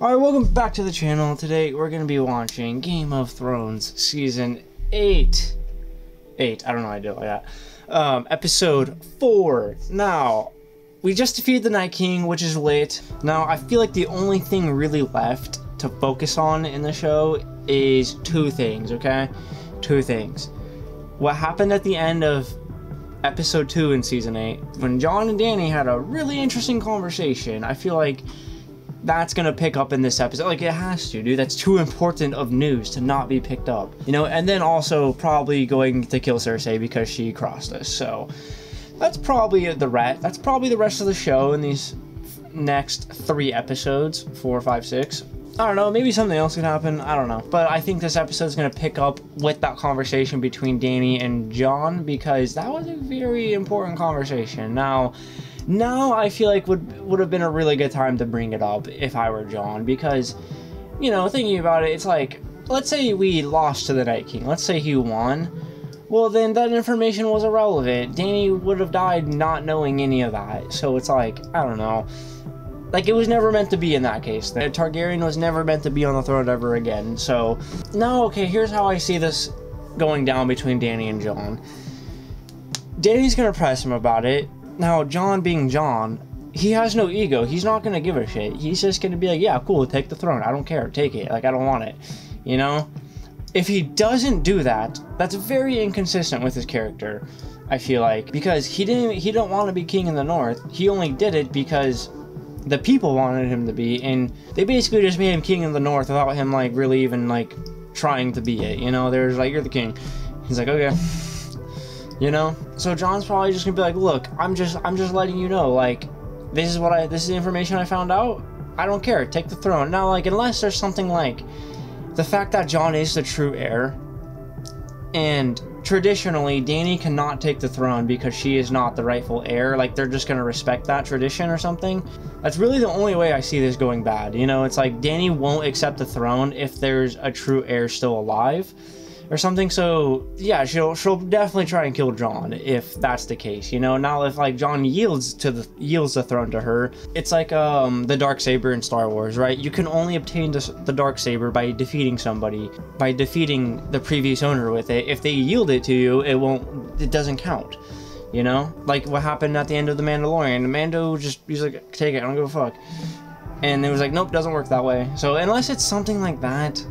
Alright, welcome back to the channel. Today we're going to be watching Game of Thrones Season 8. 8, I don't know how I do it like that. Um, episode 4. Now, we just defeated the Night King, which is lit. Now, I feel like the only thing really left to focus on in the show is two things, okay? Two things. What happened at the end of episode 2 in season 8 when Jon and Danny had a really interesting conversation. I feel like that's gonna pick up in this episode. Like it has to, dude. That's too important of news to not be picked up. You know, and then also probably going to kill Cersei because she crossed us. So that's probably the rat. That's probably the rest of the show in these next three episodes, four, five, six. I don't know, maybe something else could happen. I don't know. But I think this episode is going to pick up with that conversation between Dany and Jon because that was a very important conversation. Now, now I feel like would would have been a really good time to bring it up if I were Jon because you know, thinking about it, it's like let's say we lost to the Night King. Let's say he won. Well, then that information was irrelevant. Danny would have died not knowing any of that. So it's like, I don't know. Like, it was never meant to be in that case. The Targaryen was never meant to be on the throne ever again. So, now, okay, here's how I see this going down between Danny and Jon. Danny's gonna press him about it. Now, John being John, he has no ego. He's not gonna give a shit. He's just gonna be like, yeah, cool, take the throne. I don't care. Take it. Like, I don't want it. You know? If he doesn't do that, that's very inconsistent with his character. I feel like because he didn't he don't want to be king in the north. He only did it because the people wanted him to be, and they basically just made him king of the north without him like really even like trying to be it. You know, there's like you're the king. He's like, okay. You know, so John's probably just gonna be like, look, I'm just I'm just letting you know, like, this is what I this is the information I found out. I don't care. Take the throne now. Like, unless there's something like the fact that John is the true heir, and traditionally, Danny cannot take the throne because she is not the rightful heir. Like, they're just to respect that tradition or something. That's really the only way I see this going bad. You know, it's like Danny won't accept the throne if there's a true heir still alive or something. So yeah, she'll she'll definitely try and kill John if that's the case. You know, now if like John yields to the yields the throne to her, it's like um the Darksaber in Star Wars, right? You can only obtain the, the Darksaber by defeating somebody, by defeating the previous owner with it. If they yield it to you, it won't. It doesn't count. You know, like what happened at the end of the Mandalorian. Mando just he's like, take it, I don't give a fuck. And it was like, nope, doesn't work that way. So unless it's something like that,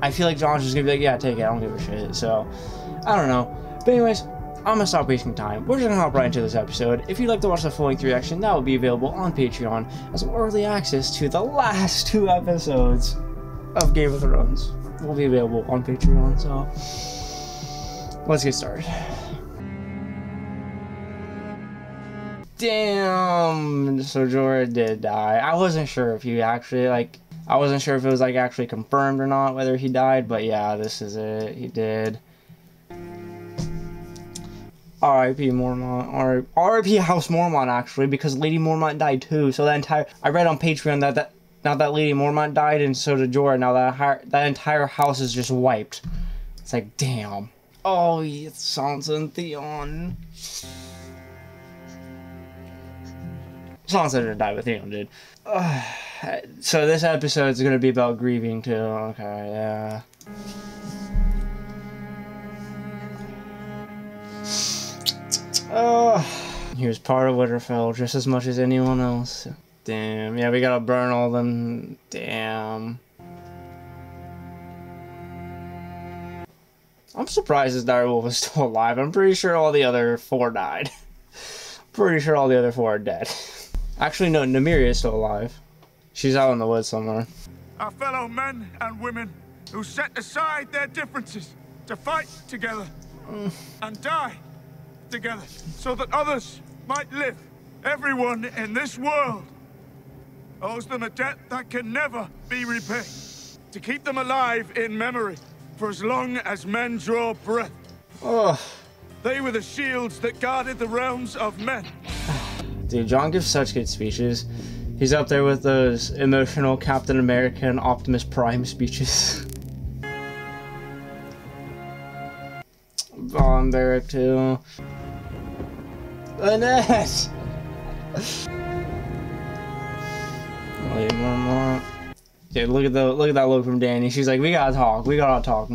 I feel like Jon's just gonna be like, yeah, take it, I don't give a shit. So, I don't know. But anyways, I'm gonna stop wasting time. We're just gonna hop right into this episode. If you'd like to watch the full length reaction, that will be available on Patreon as early access to the last two episodes of Game of Thrones. Will be available on Patreon, so let's get started. Damn, so Jorah did die. I wasn't sure if he actually like I wasn't sure if it was like actually confirmed or not whether he died, but yeah, this is it. He did. R.I.P. Mormont. R.I.P. House Mormont actually, because Lady Mormont died too. So that entire I read on Patreon that that now that Lady Mormont died and so did Jorah. Now that that entire house is just wiped. It's like damn. Oh, it's Sansa and Theon. Sansa didn't die, with Theon dude. Uh, so this episode is going to be about grieving too. Okay, yeah. Oh, he was part of Winterfell just as much as anyone else. Damn. Yeah, we gotta burn all them. Damn. I'm surprised this direwolf is still alive. I'm pretty sure all the other four died. pretty sure all the other four are dead. Actually, no, Nymeria is still alive. She's out in the woods somewhere. Our fellow men and women who set aside their differences to fight together mm. and die together so that others might live. Everyone in this world owes them a debt that can never be repaid. To keep them alive in memory for as long as men draw breath. Oh. They were the shields that guarded the realms of men. Dude, John gives such good speeches. He's up there with those emotional Captain America and Optimus Prime speeches. Von there too. Annette! Wait one more. Dude, look at the look at that look from Danny. She's like, we gotta talk. We gotta talk.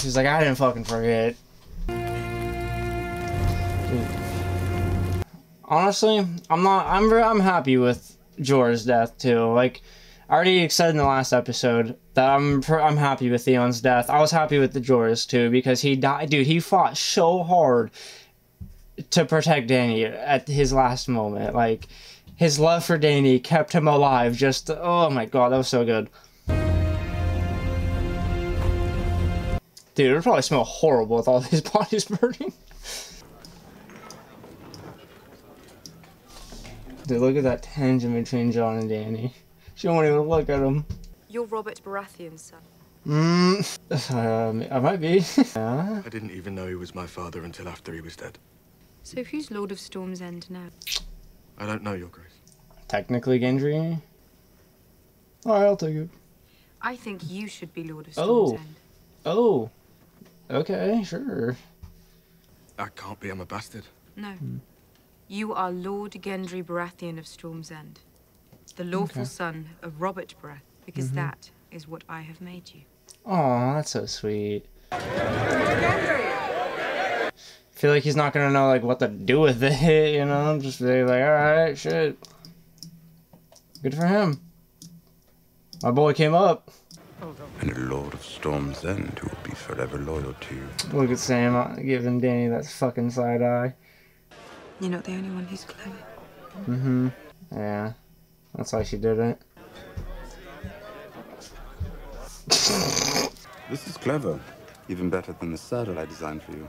She's like, I didn't fucking forget. Honestly, I'm not. I'm I'm happy with Jorah's death too. Like, I already said in the last episode that I'm I'm happy with Theon's death. I was happy with the Jorah's too because he died. Dude, he fought so hard to protect Danny at his last moment. Like, his love for Danny kept him alive. Just oh my god, that was so good. Dude, it probably smell horrible with all these bodies burning. Dude, look at that tension between John and Danny. She won't even look at him. You're Robert Baratheon's son. Mm, um, I might be. yeah. I didn't even know he was my father until after he was dead. So who's Lord of Storm's End now? I don't know, Your Grace. Technically, Gendry. Alright, I'll take it. I think you should be Lord of Oh. Storm's End. Oh. Okay, sure. That can't be. I'm a bastard. No. You are Lord Gendry Baratheon of Storm's End. The lawful Okay. son of Robert Barath, because that is what I have made you. Oh, that's so sweet. feel like he's not gonna know like what to do with it, you know? I'm just be like, alright, shit. Good for him. My boy came up. and a Lord of Storm's End who will be forever loyal to you. Look at Sam uh, giving Danny that fucking side eye. You're not the only one who's clever. Mm-hmm. Yeah. That's why she did it. This is clever. Even better than the saddle I designed for you.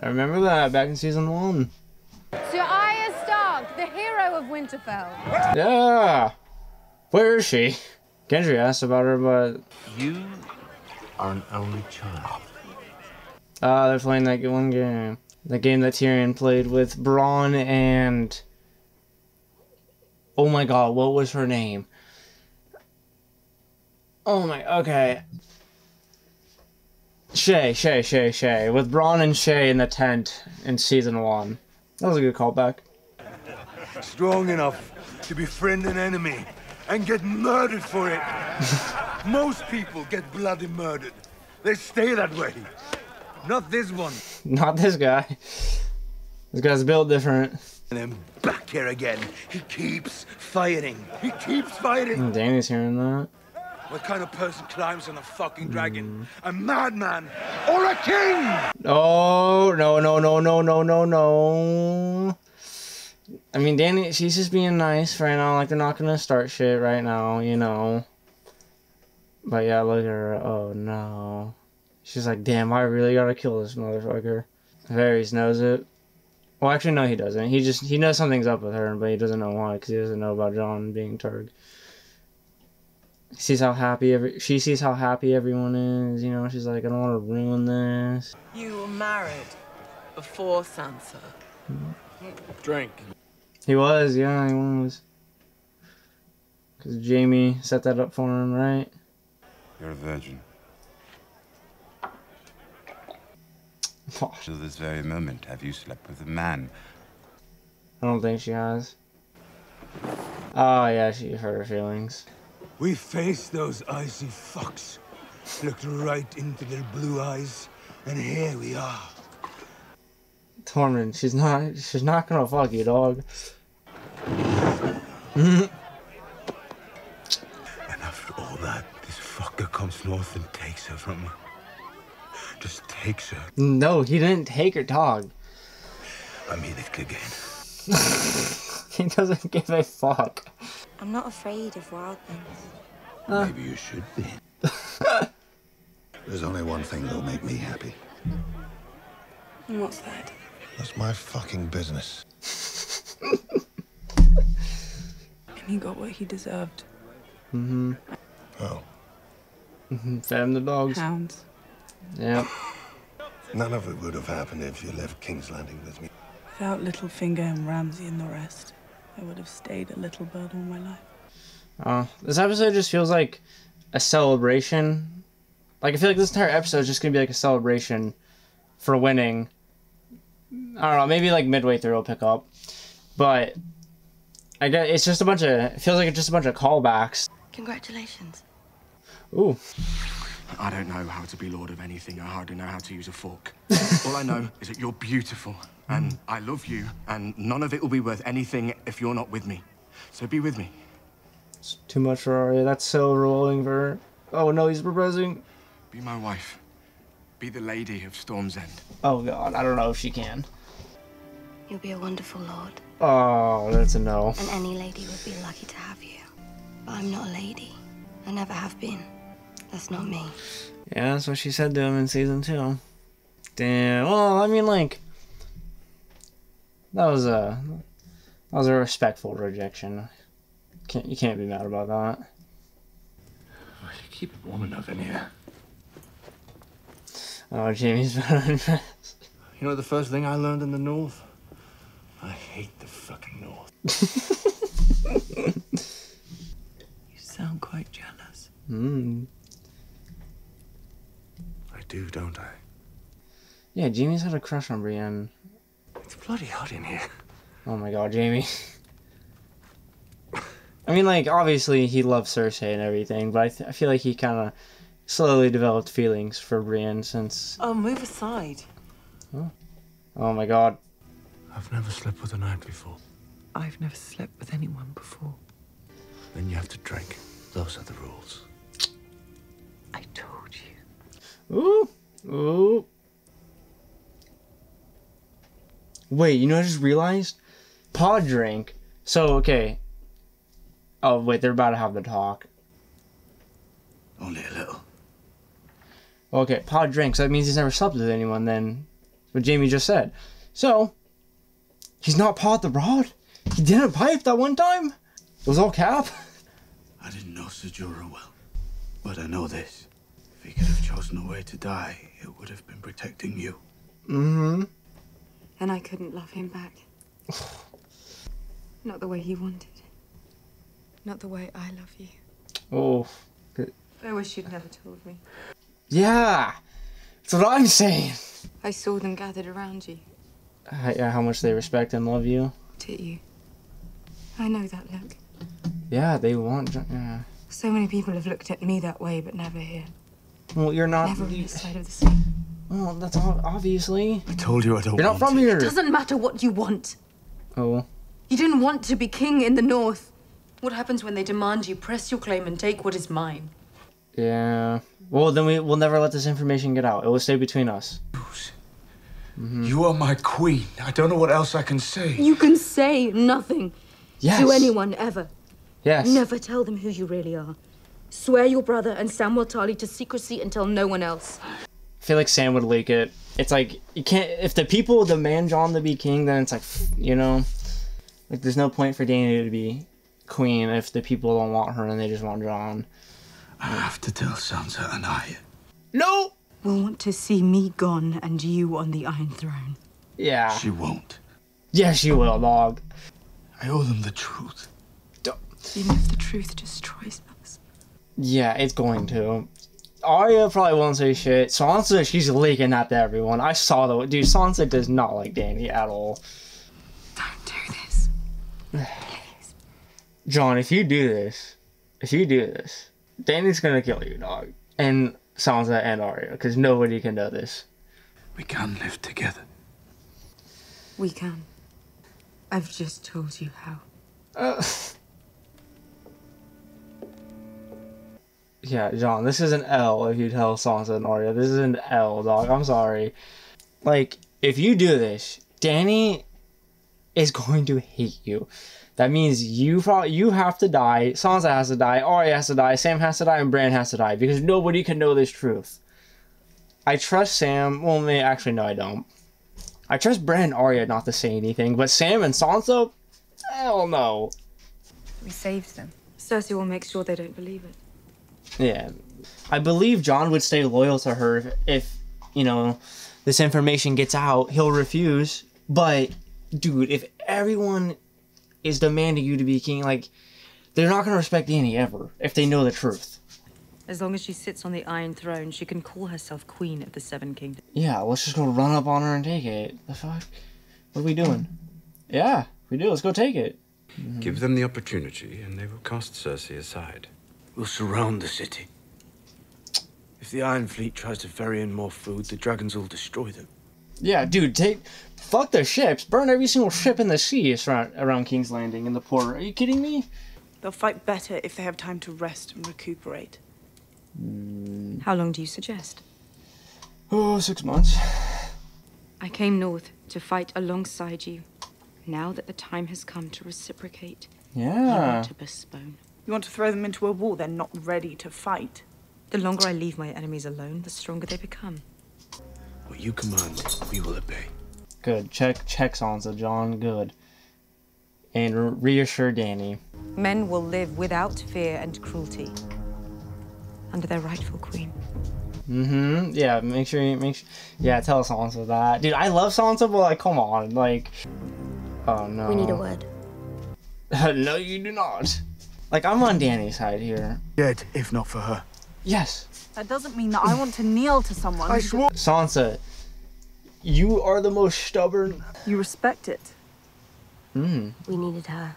I remember that back in season one. Sir Arya Stark, the hero of Winterfell. Yeah. Where is she? Gendry asked about her, but You are an only child. ah, they're playing that one game. The game that Tyrion played with Bronn and oh my god, what was her name? Oh my, okay. Shae, Shae, Shae, Shae. With Bronn and Shae in the tent in season one. That was a good callback. Strong enough to befriend an enemy and get murdered for it. Most people get bloody murdered. They stay that way. Not this one. Not this guy. This guy's built different. And then back here again. He keeps fighting. He keeps fighting. Hmm, Danny's hearing that. What kind of person climbs on a fucking hmm. dragon? A madman or a king? Oh no no no no no no no. I mean, Danny, she's just being nice right now. Like they're not gonna start shit right now, you know. But yeah, look at her. Oh no. She's like, damn, I really gotta kill this motherfucker. Varys knows it. Well, actually, no, he doesn't. He just he knows something's up with her, but he doesn't know why because he doesn't know about John being Targ. He sees how happy every she sees how happy everyone is. You know, she's like, I don't want to ruin this. You were married before Sansa. Drink. He was, yeah, he was. Because Jamie set that up for him, right? You're a virgin. Till this very moment, have you slept with a man? I don't think she has. Oh, yeah, she hurt her feelings. We faced those icy fucks, looked right into their blue eyes, and here we are. Tormund, she's not, she's not gonna fuck you, dog. And after all that, this fucker comes north and takes her from me. Just takes her. No, he didn't take her dog. I mean it again. He doesn't give a fuck. I'm not afraid of wild things. Maybe you should be. There's only one thing that'll make me happy. And what's that? That's my fucking business. And he got what he deserved. Mm-hmm. Oh, Fed him the dogs. Hounds. Yeah. none of it would have happened if you left King's Landing with me. Without Littlefinger and Ramsay and the rest, I would have stayed a little bird all my life. Uh, this episode just feels like a celebration. Like I feel like this entire episode is just gonna be like a celebration for winning. I don't know, maybe like midway through it'll pick up, but I guess it's just a bunch of it feels like it's just a bunch of callbacks Congratulations. Ooh. I don't know how to be lord of anything. I hardly know how to use a fork. All I know is that you're beautiful, and mm. I love you, and none of it will be worth anything if you're not with me. So be with me. It's too much for Arya. That's so rolling for her. Oh no, he's proposing. Be my wife. Be the lady of Storm's End. Oh god, I don't know if she can. You'll be a wonderful lord, Oh, that's a no. and any lady would be lucky to have you. But I'm not a lady. I never have been. That's not me. Yeah, that's what she said to him in season two. Damn. Well, I mean, like, that was a that was a respectful rejection. Can't you can't be mad about that. Keep it warm enough in here. Oh, Jamie's better. You know the first thing I learned in the North? I hate the fucking North. You sound quite jealous. Hmm. I do, don't I? Yeah, Jamie's had a crush on Brienne. It's bloody hot in here. Oh my god, Jamie. I mean, like, obviously he loves Cersei and everything, but I, th- I feel like he kind of slowly developed feelings for Brienne since. Oh, move aside. Oh. Oh my god. I've never slept with a knight before. I've never slept with anyone before. Then you have to drink. Those are the rules. Ooh, ooh. Wait, you know what I just realized? Pod drink. So okay. Oh wait, they're about to have the talk. Only a little. Okay, pod drink. So that means he's never slept with anyone. Then, what Jamie just said. So, he's not pod the rod. He didn't pipe that one time. It was all cap. I didn't know Ser Jorah well, but I know this. If he could have chosen a way to die, it would have been protecting you. Mm-hmm. And I couldn't love him back. Not the way he wanted. Not the way I love you. Oh, I wish you'd never told me. yeah. That's what I'm saying. I saw them gathered around you. Uh, yeah, how much they respect and love you. To you. I know that look. Yeah, they want. Yeah. So many people have looked at me that way, but never here. Well, you're not. Never on you- this side of the sea. well, that's all, obviously. I told you I don't You're not want from it. here. Doesn't matter what you want. Oh. You didn't want to be king in the north. What happens when they demand you press your claim and take what is mine? Yeah. Well, then we will never let this information get out. It will stay between us. Mm-hmm. You are my queen. I don't know what else I can say. You can say nothing Yes. to anyone ever. Yes. Never tell them who you really are. Swear your brother and Samwell Tarly to secrecy and tell no one else. I feel like Sam would leak it. It's like you can't. If the people demand John to be king, then it's like you know, like there's no point for Dany to be queen if the people don't want her and they just want John. I have to tell Sansa and I. No. Will want to see me gone and you on the Iron Throne. Yeah. She won't. Yes, you will, dog. I owe them the truth. Don't. Even if the truth destroys us. Yeah, it's going to. Arya probably won't say shit. Sansa, she's leaking that to everyone. I saw the dude. Sansa does not like Danny at all. Don't do this. please. John, if you do this, if you do this, Danny's gonna kill you, dog, and Sansa and Arya, because nobody can know this. We can live together. We can. I've just told you how. Uh, yeah, John, this is an L if you tell Sansa and Arya. This is an L, dog. I'm sorry. Like, if you do this, Danny is going to hate you. That means you you have to die, Sansa has to die, Arya has to die, Sam has to die, and Bran has to die because nobody can know this truth. I trust Sam. Well, may actually no, I don't. I trust Bran and Arya not to say anything, but Sam and Sansa, hell no. We saved them. Cersei will make sure they don't believe it. Yeah, I believe John would stay loyal to her if, if you know this information gets out. He'll refuse. But dude, if everyone is demanding you to be king, like they're not gonna respect Dany ever if they know the truth. As long as she sits on the Iron Throne, she can call herself Queen of the Seven Kingdoms. Yeah, let's just go run up on her and take it. The fuck? What are we doing? Yeah, we do. Let's go take it. Give them the opportunity, and they will cast Cersei aside. We'll surround the city. If the Iron Fleet tries to ferry in more food, the dragons will destroy them. Yeah, dude, take fuck the ships. Burn every single ship in the sea around, around King's Landing in the port. Are you kidding me? They'll fight better if they have time to rest and recuperate. Hmm. How long do you suggest? Oh, six months. I came north to fight alongside you. Now that the time has come to reciprocate, you Yeah. want to postpone. You want to throw them into a war they're not ready to fight. The longer I leave my enemies alone, the stronger they become. What you command, we will obey. Good. Check check Sansa, John. Good. And re- reassure Danny. Men will live without fear and cruelty. Under their rightful queen. Mm-hmm. Yeah, make sure you make sure. Yeah, tell Sansa that. Dude, I love Sansa, but like, come on, like. Oh no. We need a word. no, you do not. Like, I'm on Danny's side here. Dead, if not for her. Yes. That doesn't mean that I want to kneel to someone. I swore. Sansa, you are the most stubborn. You respect it. Hmm. We needed her.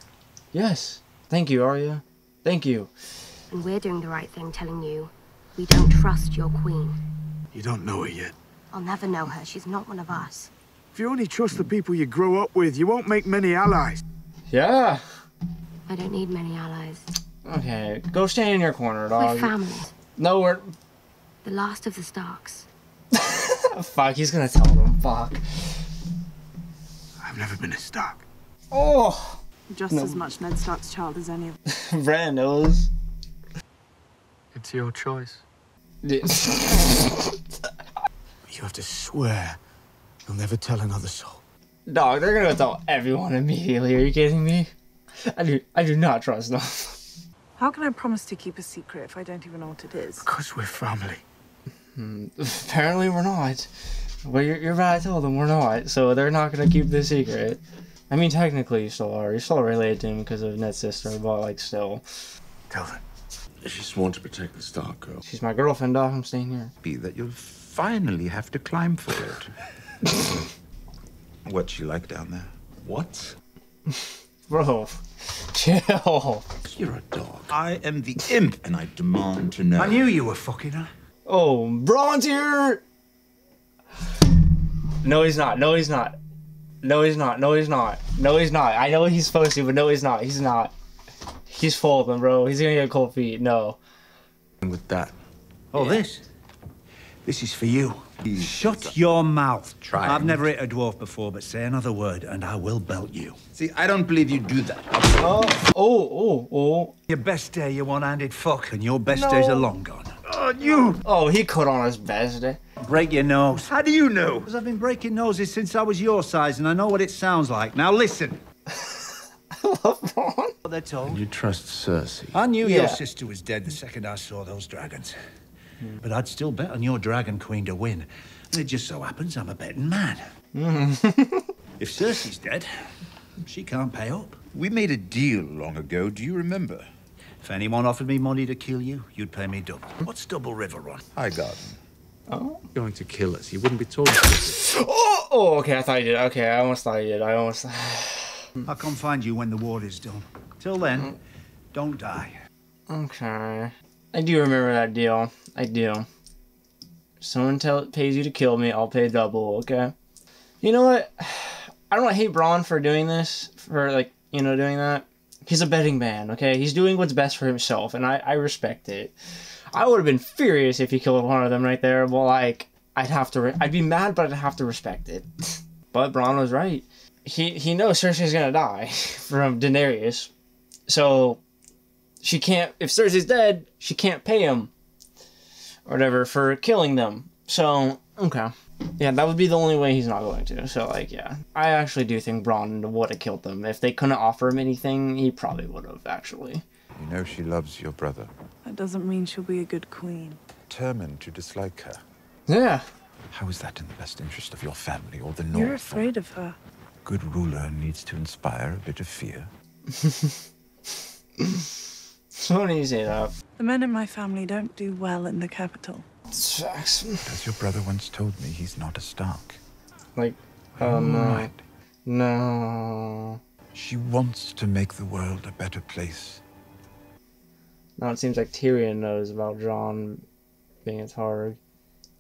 Yes. Thank you, Arya. Thank you. And we're doing the right thing telling you we don't trust your queen. You don't know her yet. I'll never know her. She's not one of us. If you only trust the people you grow up with, you won't make many allies. Yeah. I don't need many allies. Okay. Go stand in your corner, dog. We're family. No, we're. The last of the Starks. Fuck, he's gonna tell them. Fuck. I've never been a Stark. Oh. Just No. as much Ned Stark's child as any of Bran knows. It's your choice. You have to swear you'll never tell another soul. Dog, they're gonna tell everyone immediately. Are you kidding me? I do. I do not trust them. How can I promise to keep a secret if I don't even know what it is? Because we're family. Hmm, apparently, we're not. Well, you're, you're right. I told them we're not. So they're not gonna keep this secret. I mean, technically, you still are. You're still related to him because of Ned's sister, but like, still, Tell them. She's sworn to protect the Stark girl. she's my girlfriend. Dog, I'm staying here. Be that you'll finally have to climb for it. What's she like down there? What? Bro, chill. You're a dog. I am the imp, and I demand to know. I knew you were fucking her. Oh, Bronn's here. No, he's not. No, he's not. No, he's not. No, he's not. No, he's not. I know he's supposed to, but no, he's not. He's not. He's folding, bro. He's gonna get cold feet. No. And with that, Oh, this? This is for you. Shut your mouth. Try I've never hit a dwarf before, but say another word and I will belt you. See, I don't believe you do that. Oh, oh, oh, oh. Your best day, you one-handed fuck, and your best days are long gone. Oh, you! Oh, he could on his best day. Break your nose. How do you know? Because I've been breaking noses since I was your size, and I know what it sounds like. Now listen. Bronn. What they're told. you trust Cersei. I knew Yeah. your sister was dead the second I saw those dragons. But I'd still bet on your dragon queen to win. And it just so happens I'm a betting man. if Cersei's dead, she can't pay up. We made a deal long ago. Do you remember? If anyone offered me money to kill you, you'd pay me double. What's Double Riverrun? High Garden. Oh. Going to kill us. You wouldn't be talking to us. Oh, oh, okay. I thought you did. Okay, I almost thought you did. I almost. I'll come find you when the war is done. Till then, don't die. Okay. I do remember that deal. I do. Someone tell pays you to kill me, I'll pay double, okay? You know what? I don't hate Bronn for doing this, for like, you know, doing that. He's a betting man, okay? He's doing what's best for himself, and I, I respect it. I would have been furious if he killed one of them right there, Well, like, I'd have to, I'd be mad, but I'd have to respect it. but Bronn was right. He, he knows Cersei's gonna die from Daenerys. So, she can't if Cersei's dead, she can't pay him or whatever for killing them. So okay. Yeah, that would be the only way he's not going to. So like yeah. I actually do think Bronn would have killed them. If they couldn't offer him anything, he probably would have actually. You know she loves your brother. That doesn't mean she'll be a good queen. Determined to dislike her. Yeah. How is that in the best interest of your family or the North? You're afraid of her. Good ruler needs to inspire a bit of fear. So when you say that. The men in my family don't do well in the capital. It's facts. As your brother once told me, he's not a Stark. Like oh no. Right. No. She wants to make the world a better place. Now it seems like Tyrion knows about John being a Targ.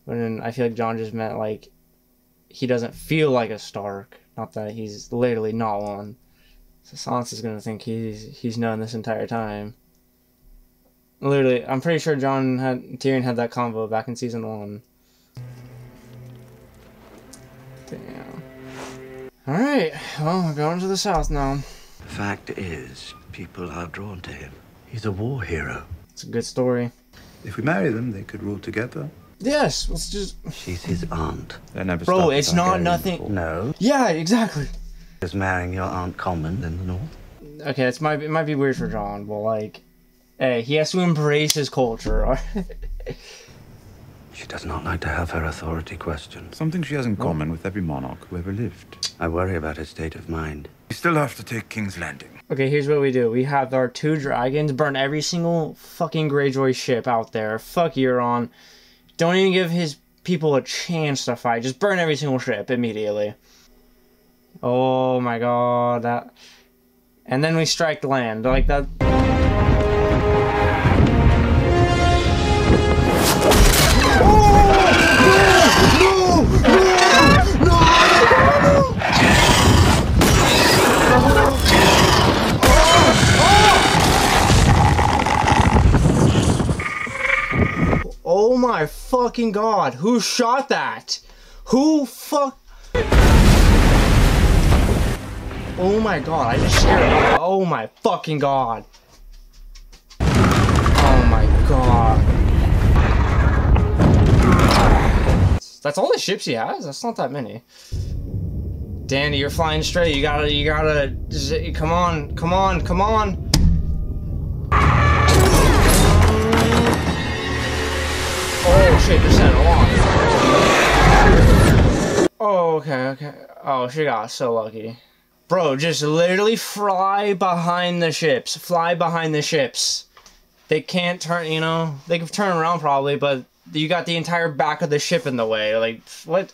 When I feel like John just meant like he doesn't feel like a Stark. Not that he's literally not one. So Sansa's gonna think he's he's known this entire time. Literally, I'm pretty sure John had Tyrion had that convo back in season one. Damn. Alright, well, we're going to the south now. The fact is, people are drawn to him. He's a war hero. It's a good story. If we marry them, they could rule together. Yes, let's just. She's his aunt. They never Bro, it's not nothing. before. No. Yeah, exactly. Is marrying your aunt common in the north? Okay, it's might it might be weird for John, but like, hey, he has to embrace his culture. She does not like to have her authority questioned. Something she has in common with every monarch who ever lived. I worry about her state of mind. We still have to take King's Landing. okay, here's what we do: we have our two dragons burn every single fucking Greyjoy ship out there. Fuck Euron. Don't even give his people a chance to fight. Just burn every single ship immediately. Oh my god, that. And then we strike land like that. Fucking god, who shot that? Who fuck? Oh my god, I just scared. him. Oh my fucking god. Oh my god. That's all the ships he has? That's not that many. Danny, you're flying straight. You gotta, you gotta, come on, come on, come on. Oh shit, just sent along. Oh, okay, okay. Oh, she got so lucky. Bro, just literally fly behind the ships. Fly behind the ships. They can't turn, you know, they can turn around probably, but you got the entire back of the ship in the way. Like, what?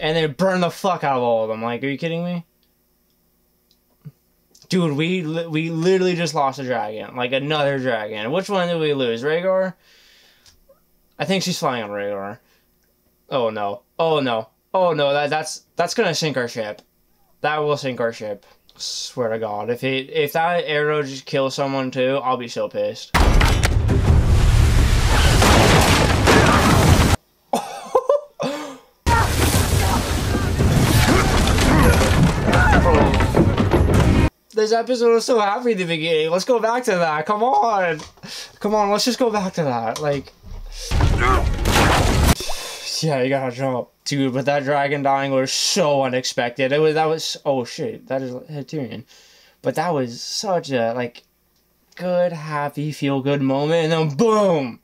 And then burn the fuck out of all of them. Like, are you kidding me? Dude, we li- we literally just lost a dragon. Like, another dragon. Which one did we lose? Rhaegar? I think she's flying on Rhaegar. Oh no. Oh no. Oh no, that that's that's gonna sink our ship. That will sink our ship. Swear to God. If it if that arrow just kills someone too, I'll be so pissed. This episode was so happy at the beginning. Let's go back to that. Come on. Come on, let's just go back to that. Like Yeah, you gotta jump. Dude, but that dragon dying was so unexpected. It was that was oh shit, that is Tyrion. But that was such a like good, happy, feel good moment, and then boom,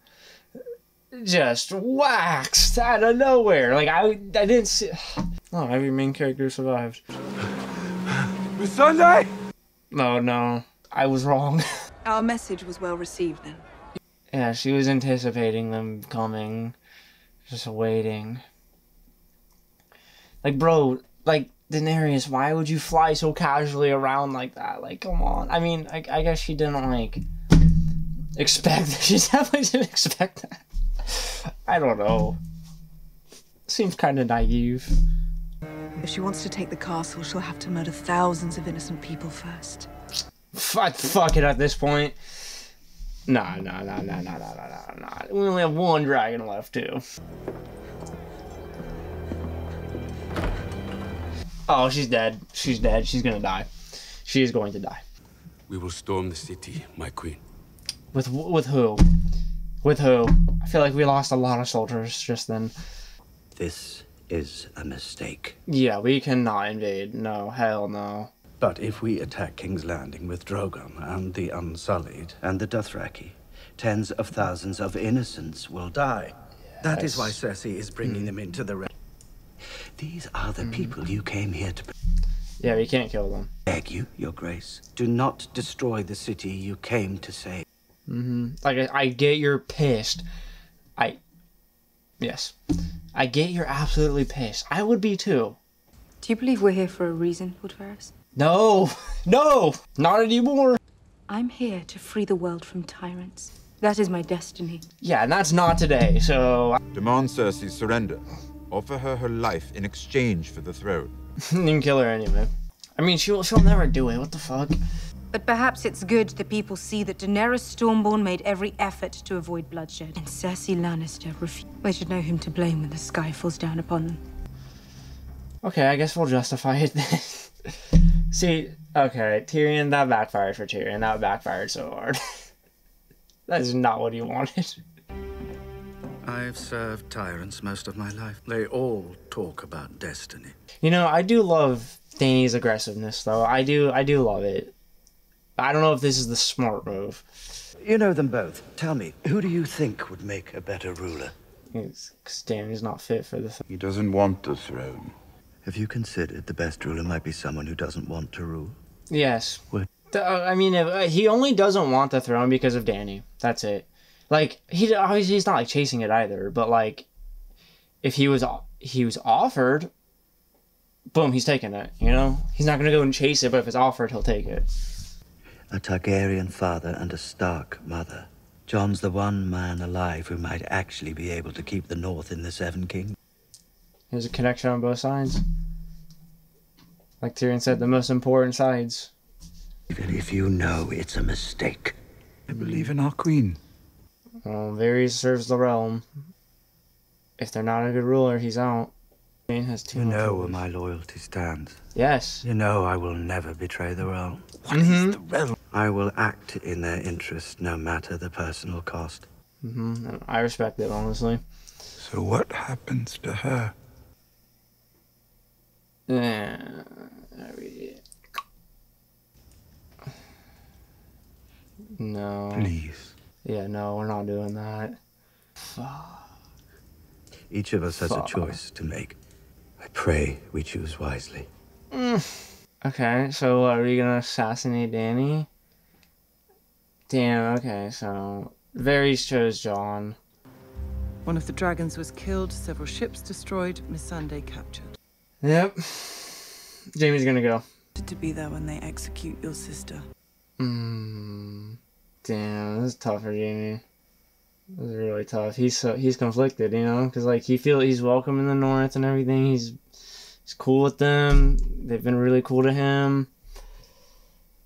just waxed out of nowhere. Like I, I didn't see. Oh, every main character survived. Missandei! No, no, I was wrong. Our message was well received then. Yeah, she was anticipating them coming, just waiting. Like, bro, like Daenerys, why would you fly so casually around like that? Like, come on. I mean, I, I guess she didn't like expect. She definitely didn't expect that. I don't know. Seems kind of naive. If she wants to take the castle, she'll have to murder thousands of innocent people first. Fuck, fuck it at this point. Nah, nah, nah, nah, nah, nah, nah, nah, nah. We only have one dragon left, too. Oh, she's dead. She's dead. She's gonna die. She is going to die. We will storm the city, my queen. With with who? With who? I feel like we lost a lot of soldiers just then. This is a mistake. Yeah, we cannot invade. No, hell no. But if we attack King's Landing with Drogon and the Unsullied and the Dothraki, tens of thousands of innocents will die. That is why Yes. Cersei is bringing them into the. Re- These are the people you came here to Yeah, we can't kill them. beg you, Your Grace. Do not destroy the city you came to save. Mm -hmm. Like, I, I get you're pissed. I. Yes. I get you're absolutely pissed. I would be too. Do you believe we're here for a reason, Lord Varys? No! No! Not anymore! I'm here to free the world from tyrants. That is my destiny. Yeah, and that's not today, so. Demand Cersei's surrender. Offer her her life in exchange for the throne. you can kill her anyway. I mean, she'll, she'll never do it. What the fuck? But perhaps it's good the people see that Daenerys Stormborn made every effort to avoid bloodshed, and Cersei Lannister refused. We should know whom to blame when the sky falls down upon them. Okay, I guess we'll justify it then. See, okay, Tyrion, that backfired for Tyrion. That backfired so hard. that is not what he wanted. I've served tyrants most of my life. They all talk about destiny. You know, I do love Dany's aggressiveness, though. I do, I do love it. I don't know if this is the smart move. You know them both. Tell me, who do you think would make a better ruler? Because Dany's not fit for the. Th he doesn't want the throne. Have you considered the best ruler might be someone who doesn't want to rule? Yes. What? Uh, I mean, uh, he only doesn't want the throne because of Danny. That's it. Like he obviously he's not like chasing it either, but like if he was he was offered, boom, he's taking it. You know, he's not gonna go and chase it, but if it's offered, he'll take it. A Targaryen father and a Stark mother. Jon's the one man alive who might actually be able to keep the North in the Seven Kingdoms. There's a connection on both sides. Like Tyrion said, the most important sides. Even if you know it's a mistake. I believe in our queen. Well, Varys serves the realm. If they're not a good ruler, he's out. Has too you much know rules. where my loyalty stands. Yes. You know I will never betray the realm. What is mm-hmm. the realm? I will act in their interest, no matter the personal cost. Mm-hmm. I respect it, honestly. So what happens to her? Yeah. No. Please. Yeah, no, we're not doing that. Fuck. Each of us has Fuck. a choice to make. I pray we choose wisely. Mm. Okay, so are we gonna assassinate Danny? Damn, okay, so Varys chose John. One of the dragons was killed, several ships destroyed, Missandei captured. Yep. Jamie's gonna go. To be there when they execute your sister. Mm. Damn, this is tough for Jamie. This is really tough. He's so, he's conflicted, you know, because like he feels he's welcome in the North and everything. He's he's cool with them. They've been really cool to him.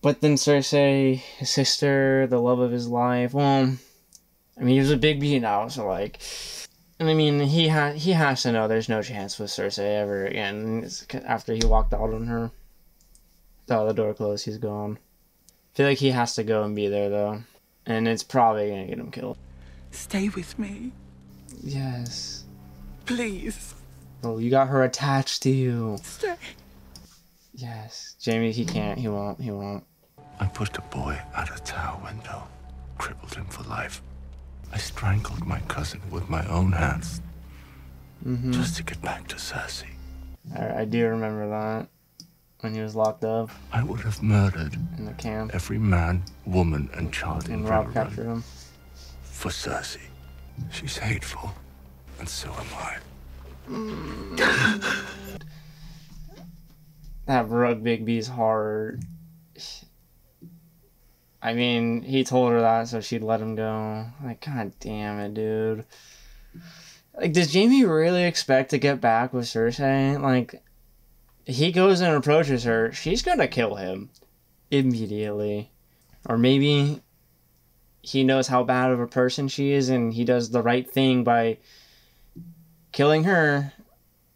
But then Cersei, his sister, the love of his life. Well, I mean, he was a big beat now, so like, and I mean, he ha- he has to know there's no chance with Cersei ever again. After he walked out on her. Oh, the door closed. He's gone. I feel like he has to go and be there though, and it's probably gonna get him killed. Stay with me, Yes. please. Oh, you got her attached to you. Stay. Yes, Jamie. He can't. He won't. He won't. I pushed a boy out a tower window, crippled him for life. I strangled my cousin with my own hands Mm-hmm. just to get back to Cersei. I, I do remember that when he was locked up I would have murdered in the camp, every man, woman, and child in and Rob captured him. for Cersei. She's hateful, and so am I. That rug Big B's heart. I mean, he told her that so she'd let him go. Like, god damn it, dude. Like, does Jamie really expect to get back with Cersei? Like, he goes and approaches her, she's gonna kill him immediately. Or maybe he knows how bad of a person she is and he does the right thing by killing her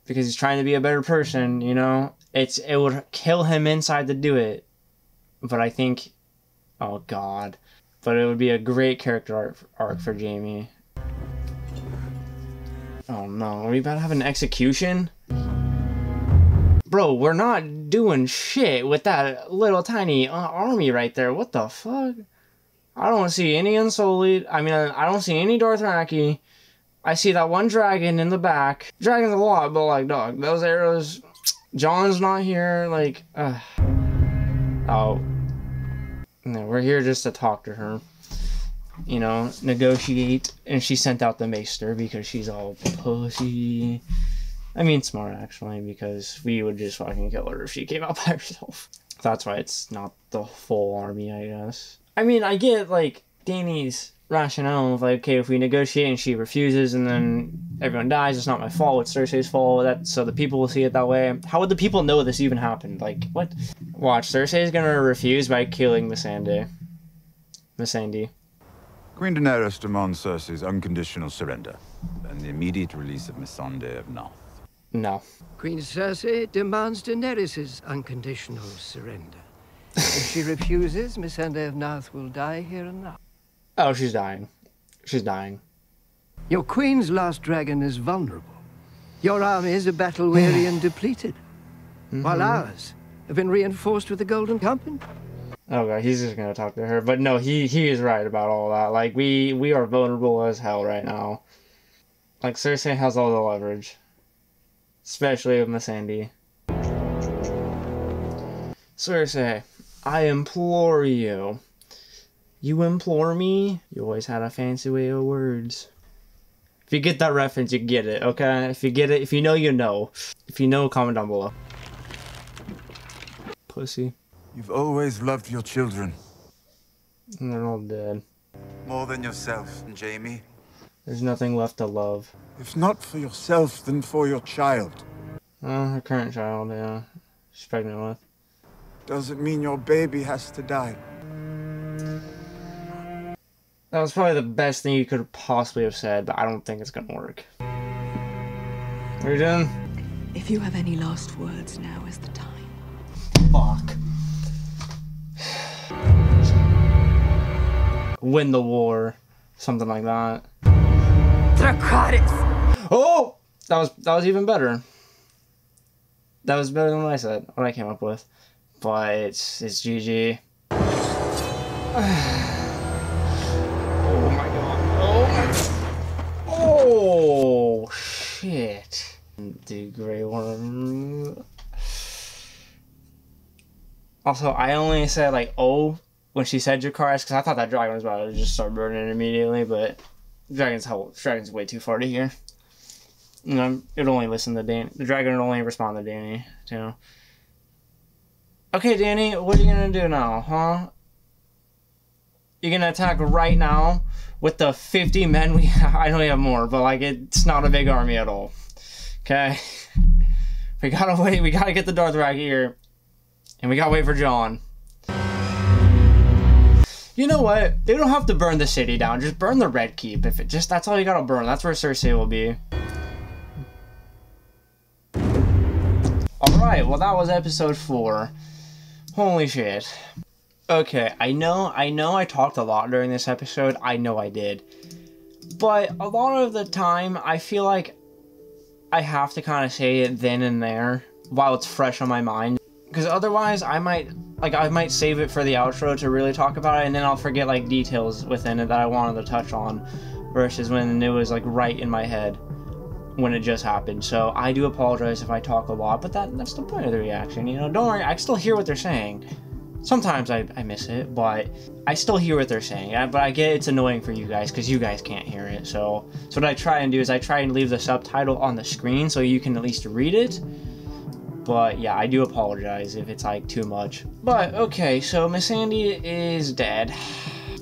because he's trying to be a better person, you know? It's it would kill him inside to do it. But I think oh god. But it would be a great character arc, arc for Jamie. Oh no, are we about to have an execution? Bro, we're not doing shit with that little tiny uh, army right there. What the fuck? I don't see any Unsullied. I mean, I don't see any Dothraki. I see that one dragon in the back. Dragon's a lot, but like, dog, those arrows. John's not here. Like, oh, we're here just to talk to her. You know, negotiate. And she sent out the maester because she's all pussy. I mean, smart actually, because we would just fucking kill her if she came out by herself. That's why it's not the full army, I guess. I mean, I get like Danny's rationale of like, okay, if we negotiate and she refuses and then everyone dies, it's not my fault. It's Cersei's fault. That so the people will see it that way. How would the people know this even happened? Like, what? Watch, Cersei's gonna refuse by killing Missandei. Missandei. Queen Daenerys demands Cersei's unconditional surrender and the immediate release of Missandei of Naath. No. Queen Cersei demands Daenerys' unconditional surrender. if she refuses, Missandei of Naath will die here and now. Oh, she's dying. She's dying. Your queen's last dragon is vulnerable. Your armies are battle-weary and depleted. While Mhm. ours have been reinforced with the Golden Company. Oh god, he's just gonna talk to her. But no, he he is right about all that. Like we we are vulnerable as hell right now. Like Cersei has all the leverage, especially with Missandei. Cersei, I implore you. You implore me. You always had a fancy way of words. If you get that reference, you get it. Okay. If you get it, if you know, you know. If you know, comment down below. Pussy. You've always loved your children. And they're all dead. More than yourself, Jaime. There's nothing left to love. If not for yourself, then for your child. Oh, her current child, yeah. She's pregnant with. Does it mean your baby has to die? That was probably the best thing you could possibly have said, but I don't think it's gonna work. What are you doing? If you have any last words, now is the time. Fuck. Win the war. Something like that. Dracarys! Oh! That was that was even better. That was better than what I said, what I came up with. But it's it's GG. shit. The Grey Worm. Also, I only said like oh when she said Dracarys because I thought that dragon was about to just start burning immediately, but dragon's dragon's way too far to hear. You know, it only listen to Danny. The dragon would only respond to Danny too. Okay, Danny, what are you gonna do now, huh? You're gonna attack right now with the 50 men we. I know we have more, but like it's not a big army at all. Okay, we gotta wait. We gotta get the Dothraki here, and we gotta wait for Jon. You know what? They don't have to burn the city down. Just burn the Red Keep. If it just that's all you gotta burn. That's where Cersei will be. Alright, well that was episode four. Holy shit. Okay, I know I know I talked a lot during this episode. I know I did. But a lot of the time I feel like I have to kind of say it then and there while it's fresh on my mind. Because otherwise I might like I might save it for the outro to really talk about it and then I'll forget like details within it that I wanted to touch on versus when it was like right in my head when it just happened. So I do apologize if I talk a lot, but that that's the point of the reaction. You know, don't worry, I still hear what they're saying. Sometimes I, I miss it, but I still hear what they're saying. I, but I get it's annoying for you guys because you guys can't hear it. So, so what I try and do is I try and leave the subtitle on the screen so you can at least read it. But yeah, I do apologize if it's like too much. But okay, so Missandei is dead.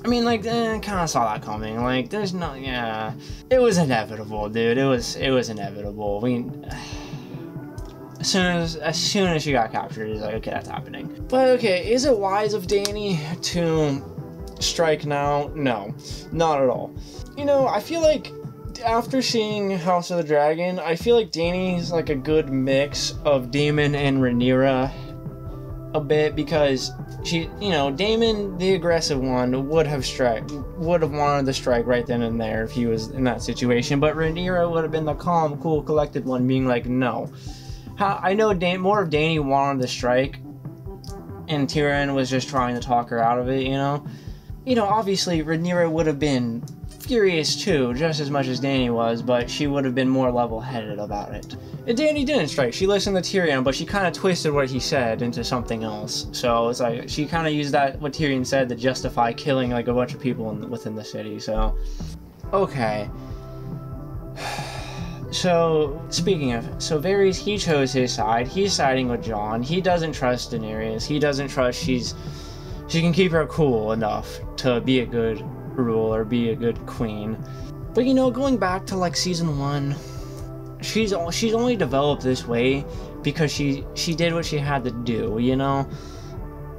I mean, like, eh, kind of saw that coming. Like, there's no, yeah, it was inevitable, dude. It was, it was inevitable. Mean, as soon as, as soon as she got captured, he's like, okay, that's happening. But okay, is it wise of Danny to strike now? No, not at all. You know, I feel like after seeing House of the Dragon, I feel like Danny's like a good mix of Daemon and Rhaenyra a bit because she, you know, Daemon, the aggressive one, would have strike, would have wanted to strike right then and there if he was in that situation. But Rhaenyra would have been the calm, cool, collected one, being like, no. How, I know Dan, more of Danny wanted the strike, and Tyrion was just trying to talk her out of it. You know, you know, obviously Rhaenyra would have been furious too, just as much as Danny was, but she would have been more level-headed about it. And Danny didn't strike. She listened to Tyrion, but she kind of twisted what he said into something else. So it's like she kind of used that what Tyrion said to justify killing like a bunch of people in, within the city. So, okay. So speaking of, so Varys he chose his side. He's siding with John. He doesn't trust Daenerys. He doesn't trust she's she can keep her cool enough to be a good ruler, be a good queen. But you know, going back to like season one, she's she's only developed this way because she she did what she had to do. You know,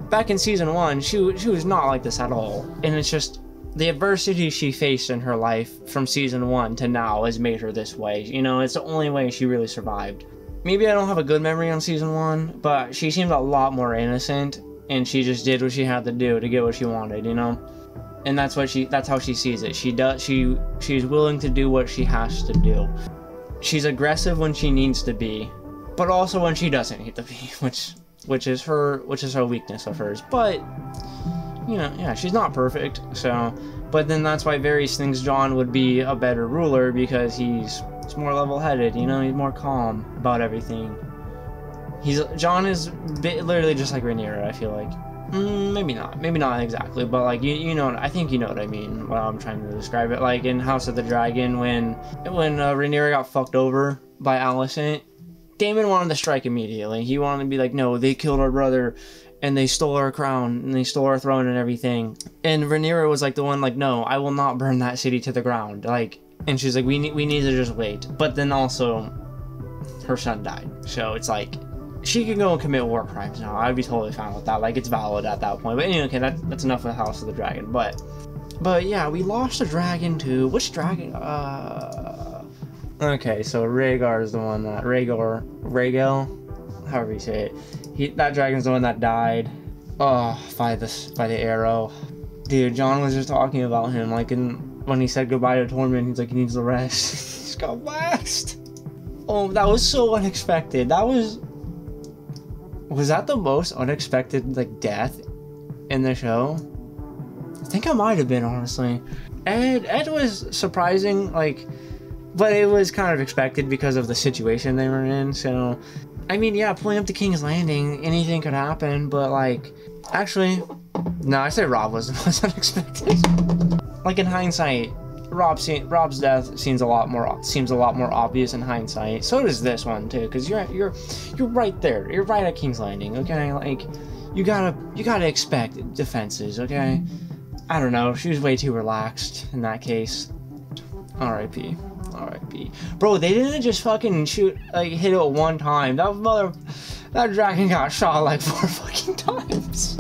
back in season one, she she was not like this at all, and it's just the adversity she faced in her life from season one to now has made her this way. You know, it's the only way she really survived. Maybe I don't have a good memory on season one, but she seemed a lot more innocent, and she just did what she had to do to get what she wanted. You know and that's what she that's how she sees it she does she she's willing to do what she has to do she's aggressive when she needs to be but also when she doesn't need to be which which is her which is her weakness of hers but you know yeah she's not perfect so but then that's why Varys thinks Jon would be a better ruler because he's he's more level-headed you know he's more calm about everything he's Jon is literally just like Rhaenyra I feel like Mm, maybe not. Maybe not exactly, but like you, you know, I think you know what I mean. What I'm trying to describe it, like in House of the Dragon, when when uh, Rhaenyra got fucked over by Alicent, Daemon wanted to strike immediately. He wanted to be like, no, they killed our brother, and they stole our crown, and they stole our throne and everything. And Rhaenyra was like the one, like, no, I will not burn that city to the ground. Like, and she's like, we need, we need to just wait. But then also, her son died, so it's like she can go and commit war crimes now. I'd be totally fine with that. Like it's valid at that point. But anyway, okay, that, that's enough of House of the Dragon. But but yeah, we lost a dragon to which dragon? Uh. Okay, so Rhaegar is the one that Rhaegar Rhaegal, however you say it. He that dragon's the one that died. Oh, by the by the arrow. Dude, Jon was just talking about him like in when he said goodbye to Tormund. He's like he needs the rest. he's got waxed. Oh, that was so unexpected. That was was that the most unexpected like death in the show? I think I might have been honestly. Ed Ed was surprising, like, but it was kind of expected because of the situation they were in. So, I mean, yeah, pulling up to King's Landing, anything could happen. But like, actually, no, I say Robb was the most unexpected. like in hindsight, Robb Robb's death seems a lot more seems a lot more obvious in hindsight. So does this one too, because you're you're you're right there. You're right at King's Landing. Okay, like you gotta you gotta expect defenses. Okay, I don't know. She was way too relaxed in that case. R.I.P. R.I.P. Bro, they didn't just fucking shoot like hit it one time. That mother, that dragon got shot like four fucking times.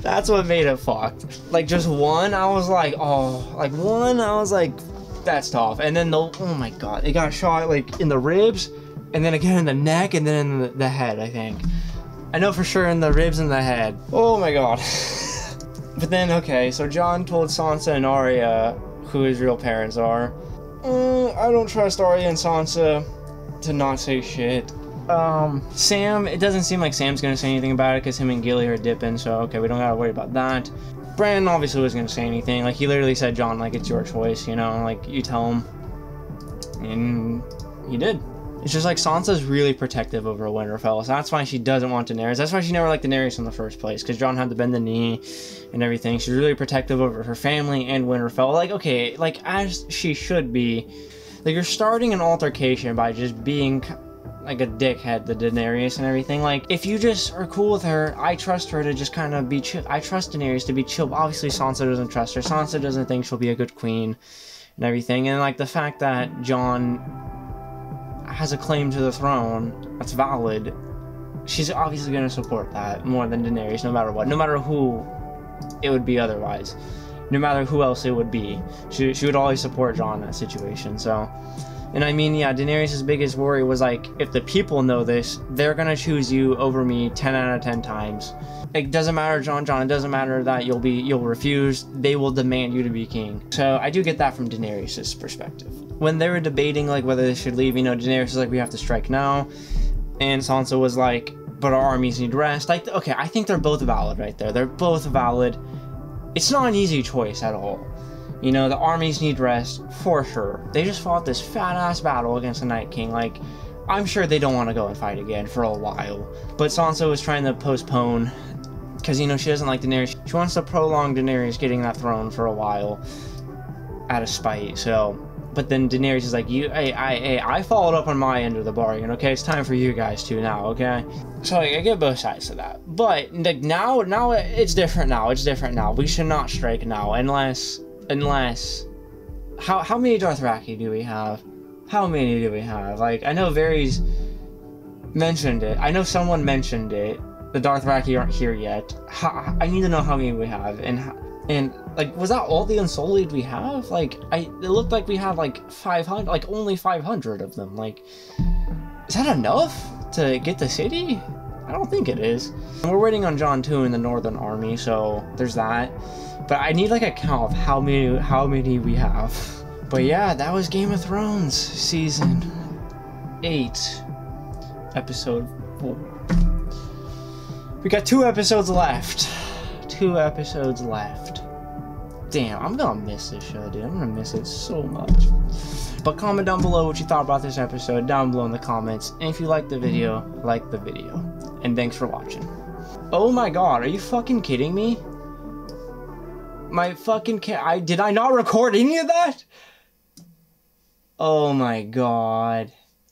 That's what made it fucked. Like just one, I was like, oh, like one, I was like, that's tough. And then the, oh my god, it got shot like in the ribs, and then again in the neck, and then in the, the head, I think. I know for sure in the ribs and the head. Oh my god. but then, okay, so Jon told Sansa and Arya who his real parents are. Uh, I don't trust Arya and Sansa to not say shit. Um, Sam, it doesn't seem like Sam's gonna say anything about it because him and Gilly are dipping, so okay, we don't gotta worry about that. Bran obviously wasn't gonna say anything. Like, he literally said, Jon, like, it's your choice, you know? Like, you tell him. And he did. It's just like Sansa's really protective over Winterfell, so that's why she doesn't want Daenerys. That's why she never liked Daenerys in the first place, because Jon had to bend the knee and everything. She's really protective over her family and Winterfell. Like, okay, like, as she should be. Like, you're starting an altercation by just being like a dickhead to Daenerys and everything. Like, if you just are cool with her, I trust her to just kind of be chill. I trust Daenerys to be chill. Obviously, Sansa doesn't trust her. Sansa doesn't think she'll be a good queen and everything. And like the fact that Jon has a claim to the throne that's valid, she's obviously going to support that more than Daenerys, no matter what. No matter who it would be otherwise. No matter who else it would be. She, she would always support Jon in that situation. So. And I mean, yeah, Daenerys' biggest worry was like, if the people know this, they're gonna choose you over me 10 out of 10 times. It doesn't matter, Jon Jon, it doesn't matter that you'll be, you'll refuse, they will demand you to be king. So I do get that from Daenerys' perspective. When they were debating like whether they should leave, you know, Daenerys is like, we have to strike now. And Sansa was like, but our armies need rest. Like, okay, I think they're both valid right there. They're both valid. It's not an easy choice at all. You know, the armies need rest, for sure. They just fought this fat ass battle against the Night King. Like, I'm sure they don't want to go and fight again for a while. But Sansa was trying to postpone, because, you know, she doesn't like Daenerys. She wants to prolong Daenerys getting that throne for a while, out of spite, so... But then Daenerys is like, you, hey, I, hey, I followed up on my end of the bargain, okay? It's time for you guys to now, okay? So like, I get both sides of that, but like now, now it's different. Now it's different. Now we should not strike now unless, unless, how how many Dothraki do we have? How many do we have? Like I know Varys mentioned it. I know someone mentioned it. The Dothraki aren't here yet. I need to know how many we have and how, and like was that all the Unsullied we have? Like I it looked like we had like 500, like only 500 of them. Like is that enough? to get the city? I don't think it is. We're waiting on Jon too in the Northern Army, so there's that. But I need like a count of how many how many we have. But yeah, that was Game of Thrones season eight, episode four. We got two episodes left. Two episodes left. Damn, I'm gonna miss this show, dude. I'm gonna miss it so much. But comment down below what you thought about this episode down below in the comments. And if you liked the video, like the video. And thanks for watching. Oh my god, are you fucking kidding me? My fucking ca- I did I not record any of that? Oh my god.